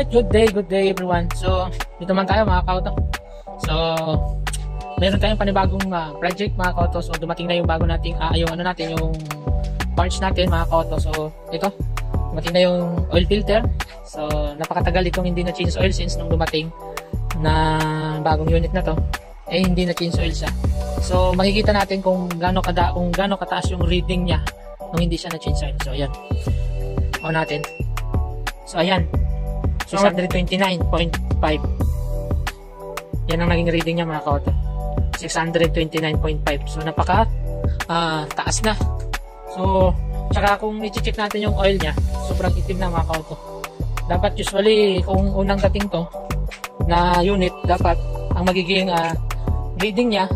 Alright, good day, good day everyone. So, dito man tayo mga kauto. So, meron tayong panibagong uh, project mga kauto. So, dumating na yung bago nating, uh, yung ano natin, yung parts natin mga kauto. So, ito, dumating na yung oil filter. So, napakatagal itong hindi na change oil since nung dumating na bagong unit na to. Eh, hindi na change oil siya. So, makikita natin kung gaano kada kung gaano kataas yung reading niya nung hindi siya na change oil. So, ayan. On natin. So, ayan. 629.5. Yan ang naging reading niya mga kauto. 629.5. So, napaka uh, taas na. So, tsaka kung i-check natin yung oil niya, sobrang itim na mga kauto. Dapat usually, kung unang dating to, na unit, dapat ang magiging uh, reading niya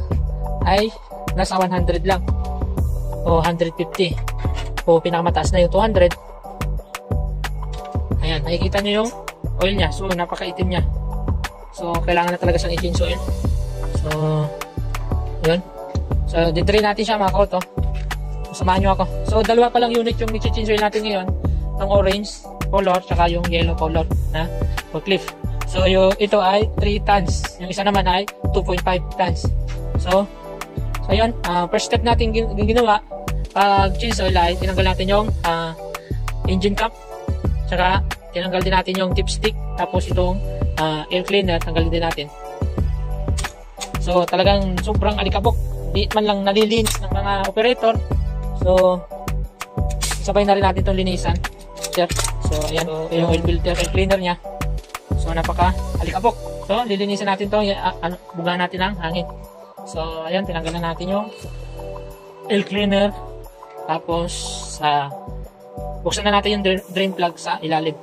ay nasa 100 lang o 150 o pinakamataas na yung 200 ayan nakikita nyo yung oil niya. So napakaitim niya. So kailangan na talaga siyang i-change oil. So yun. So didrain natin siya mga kauto samahan nyo ako. So dalawa pa lang unit yung i-change oil natin ngayon. Ng orange color tsaka yung yellow color na forklift so yung, ito ay 3 tons. Yung isa naman ay 2.5 tons. So so yun. Uh, first step natin gin ginawa pag change oil ay tinanggal natin yung uh, engine cap tsaka tinanggal din natin yung dipstick tapos itong uh, air cleaner tanggalin din natin. So talagang sobrang alikabok. Di man lang nalilinis ng mga operator. So sabay na rin natin itong linisan sir. So ayan so, yung oil filter air cleaner nya so napaka alikabok. So lilinisan natin to uh, ano, buga natin ng hangin. So ayan tinanggalan natin yung air cleaner. Tapos sa uh, buksan na natin yung drain plug sa ilalim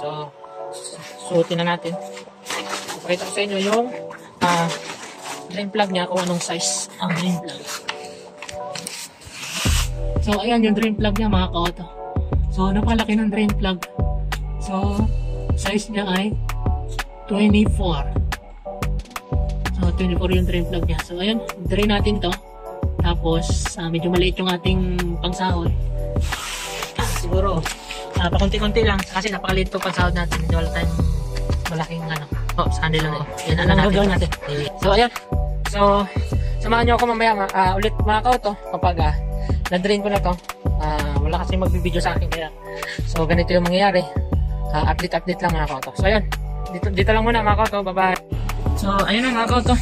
So, suotin na natin. Pakita ko sa inyo yung uh, drain plug niya kung anong size ang drain plug. So, ayan yung drain plug niya mga kaoto. So, napalaki ng drain plug. So, size niya ay 24. So, 24 yung drain plug niya. So, ayan, drain natin to. Tapos, uh, medyo maliit yung ating pangsahod. Ah, siguro, uh, pakunti-kunti lang. Kasi napakaliit to pansahod natin. Hindi wala tayong malaking ano. Oh sandi lang oh yan ano natin, natin. so ayan. So samahan nyo ako mamaya uh, ulit mga kauto kapag uh, na-drain ko na to uh, wala kasi magbibideo sa akin kaya. So ganito yung mangyayari. Uh, update update lang mga kauto so ayan. Dito, dito lang muna mga kauto bye bye so ayun na mga kauto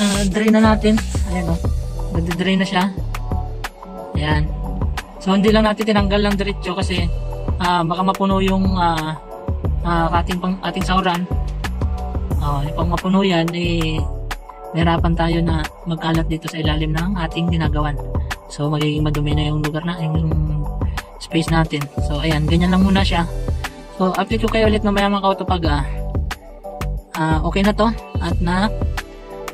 uh, drain na natin. Ayan o oh. nag-drain na siya. Ayan. So hindi lang natin tinanggal lang diretso kasi uh, baka mapuno yung uh, uh, ating, pang, ating sauran. Uh, pag mapuno yan eh nahirapan tayo na magkalat dito sa ilalim ng ating ginagawan. So magiging madumi na yung lugar na yung space natin. So ayan ganyan lang muna siya. So update ko kayo ulit mamaya mga kauto pag uh, uh, okay na to. At na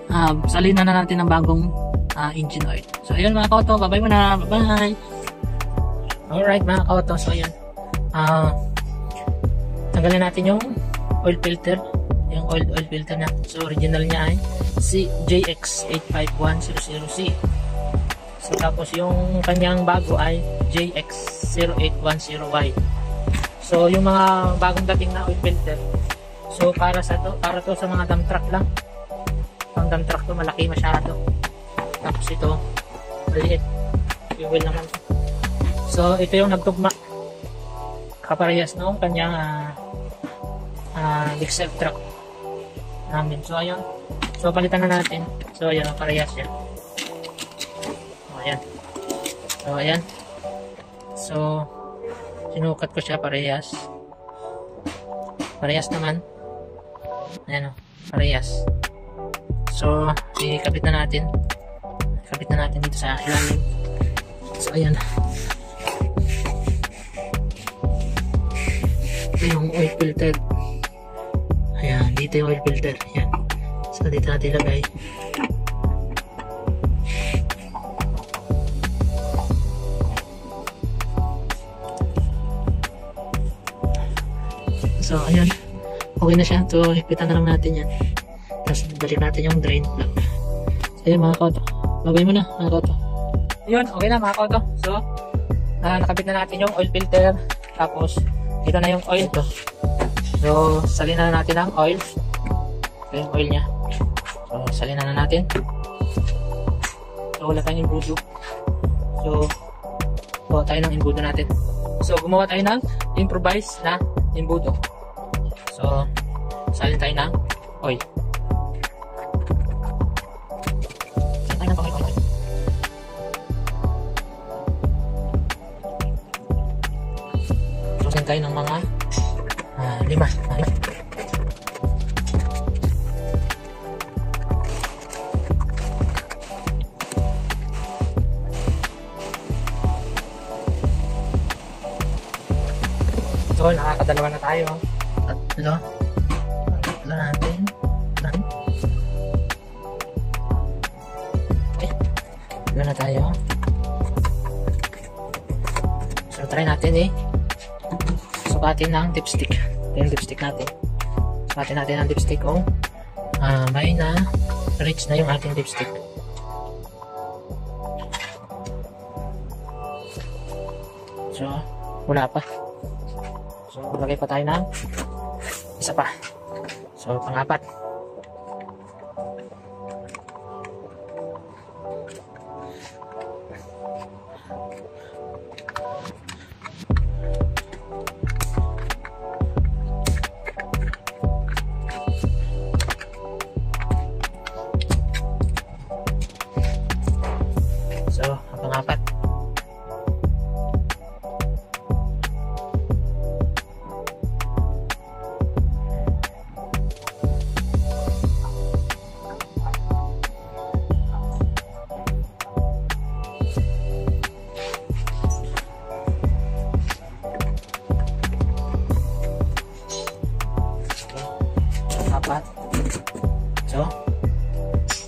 uh, salina na natin ng bagong uh, engine oil. So ayun mga kauto bye bye muna. Bye bye alright mga kauto so ayan uh, tanggalin natin yung oil filter. Yung oil oil filter na. So original niya ay si JX85100C so tapos yung kanyang bago ay JX0810Y so yung mga bagong dating na oil filter so para sa to para to sa mga dump truck lang. Pang dump truck to malaki masyado. Tapos ito maliit. Fuel naman. So ito yung nagtugma kaparehas noong kanyang uh, uh, Excel truck namin. So, ayun. So, palitan na natin. So, ayun, parehas yan. So, ayan. So, ayan. So, sinukat ko siya parehas. Parehas naman. Ayan o, parehas. So, ikabit na natin. Ikabit na natin dito sa ilalim. So, ayan. Ito yung oil filter. Ayan dito yung oil filter. Ayan. So dito natin ilagay. So ayan. Okay na siya. So higpitan na lang natin yan. Tapos balik natin yung drain. Plug so ayan mga koto. Bagay mo na mga koto. Yun okay na mga koto. So uh, nakabit na natin yung oil filter. Tapos ito na yung oil to So, salina na natin ang oil. Ito yung oil niya. So, salina na natin. So, wala tayong imbudo. So, gawa tayo ng imbudo natin. So, gumawa tayo ng improvise na imbudo. So, salin tayo ng oil. Tayo ng mga ah, lima. Lima. So, nakakadalawa na tayo. Tatlo. Tatlo natin. Tatlo. Okay. Tatlo na tayo. So, try natin eh. Sukatin ng dipstick. Yung dipstick natin. Sukatin natin ang dipstick kung ah, may na reach na yung ating dipstick. So, wala pa. So, lagay pa tayo ng isa pa. So, pang-apat.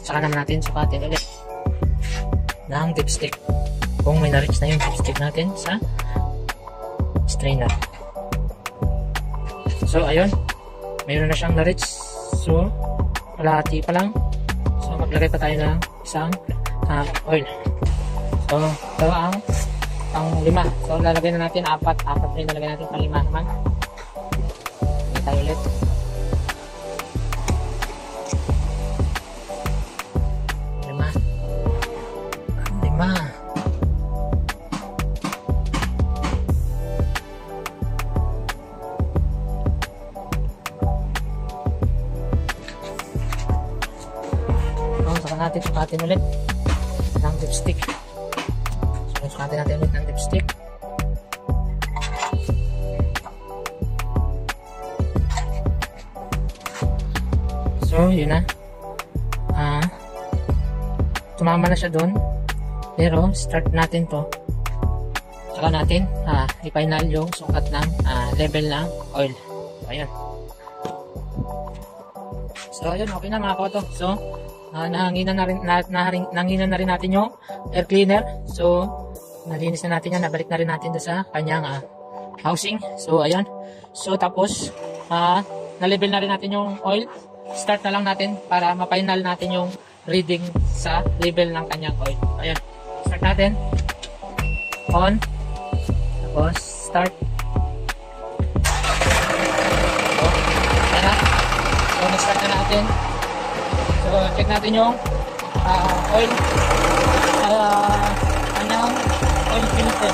Saka naman natin sukatin ulit ng dipstick. Kung may na-reach na yung dipstick natin sa strainer. So, ayun. Mayroon na siyang na-reach. So, kalahati pa lang. So, maglagay pa tayo ng isang ah, oil. So, ito ang pang lima. So, lalagay na natin apat. Apat na yung lalagay natin pang lima naman. Natin ulit ng dipstick. So, sukatin natin ulit ng dipstick. So, yun na. Ah, tumama na siya doon. Pero, start natin to. Saka natin, ah, i-final yung sukat ng ah, level ng oil. So, ayun. So, ayun, okay na mga koto. So, ah, nahanginan na rin, na, naharing, nahanginan na rin natin yung air cleaner. So, nalinis na natin yan. Nabalik na rin natin sa kanyang ah, housing. So, ayun. So, tapos, ah, na-level na rin natin yung oil. Start na lang natin para ma-final natin yung reading sa level ng kanyang oil. Ayun. Start natin. On. Tapos, start. So, ayan na. So, na-start na natin. So, check natin yung ah, oil. Uh, kanyang oil filter.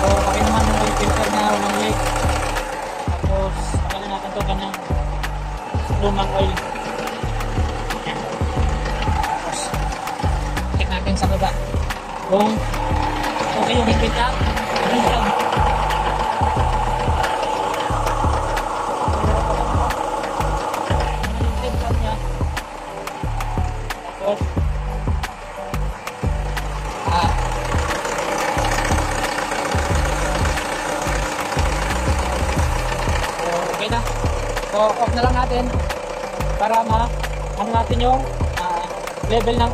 So, paki naman yung oil filter na walang. Tapos, paki natin to kanyang lumang oil. Tapos, check natin sa baba. Kung okay yung na, rin lang.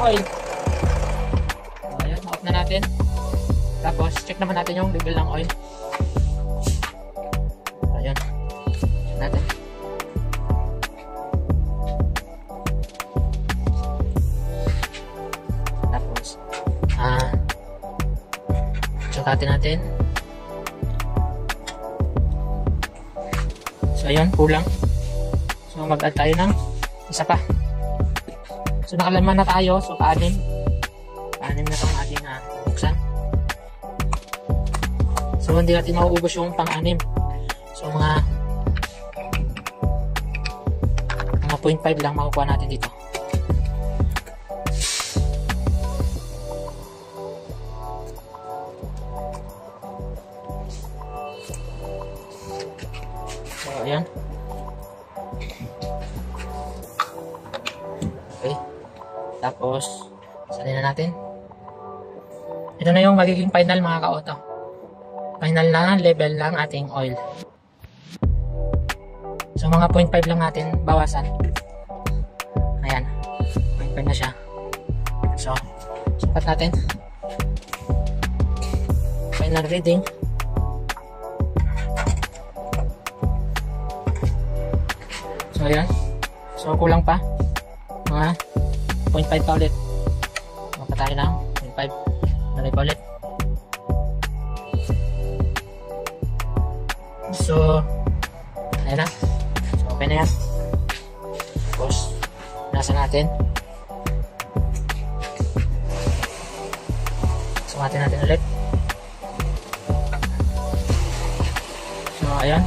Oil. So, ayan, off na natin. Tapos, check naman natin yung level ng oil. Ayan. Check natin. Tapos, ah, sukatin natin. So, ayun, kulang. So, mag-add tayo ng isa pa. So, nakalaman na tayo. So, kaanin. Kaanin na itong ating uh, buksan. So, hindi natin mauubos yung pang-anim. So, mga mga 0.5 lang makukuha natin dito. So, ayan. Tapos, salin na natin. Ito na yung magiging final mga ka-auto. Final na level ng ating oil. So, mga 0.5 lang natin bawasan. Ayan. 0.5 na siya. So, sukat natin. Final reading. So, ayan. So, kulang pa. Mga 0.5 pa ulit. Mapa tayo ng 0.5. Nalay pa ulit. So, ayan na. So, okay na yan. Tapos, nasa natin. Sumatin natin ulit. So, ayan.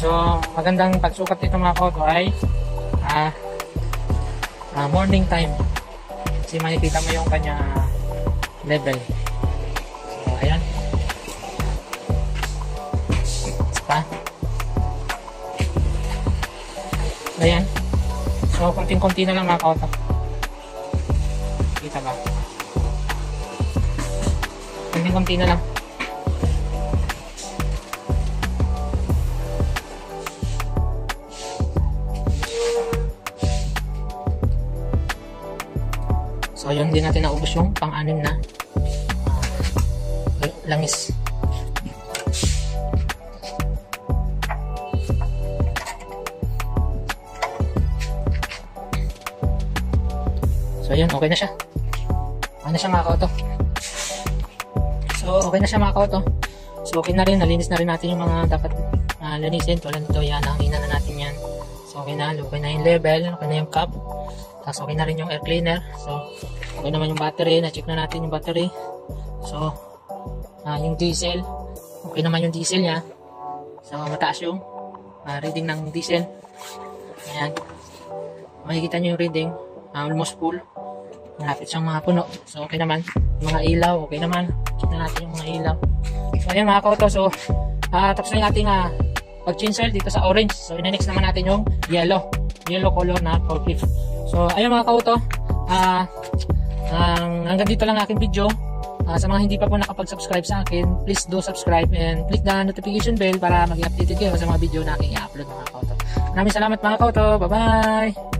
So, magandang pagsukat dito mga koto ay ah, ah, morning time. Kasi makikita mo yung kanya level. So, ayan. Pa. Ayan. So, konting-konti na lang mga koto. Kita ba? Konting-konti na lang. So, yun din natin naubos yung pang-anim na langis. So, yun. Okay na siya. Okay na siya mga kauto. So, okay na siya mga kauto. So, okay na rin. Nalinis na rin natin yung mga dapat uh, linisin. Tulad nito, yan. Hangina na natin yan. So, okay na. Okay na yung level. Okay na yung cup. Tapos okay na rin yung air cleaner. So, okay naman yung battery. Na-check na natin yung battery. So, uh, yung diesel. Okay naman yung diesel niya. So, mataas yung uh, reading ng diesel. Ayan. Makikita nyo yung reading. Uh, almost full. Malapit siyang mga puno. So, okay naman. Mga ilaw, okay naman. Check na natin yung mga ilaw. So, ayan mga kauto. So, uh, tapos na yung ating uh, pag-chinsel dito sa orange. So, next naman natin yung yellow. Yellow color na forklift. So, ayun mga kauto. Ah, uh, hanggang dito lang aking video. Uh, sa mga hindi pa po nakapag-subscribe sa akin, please do subscribe and click the notification bell para maging updated kayo sa mga video na aking i-upload mga kauto. Maraming salamat mga kauto. Bye-bye!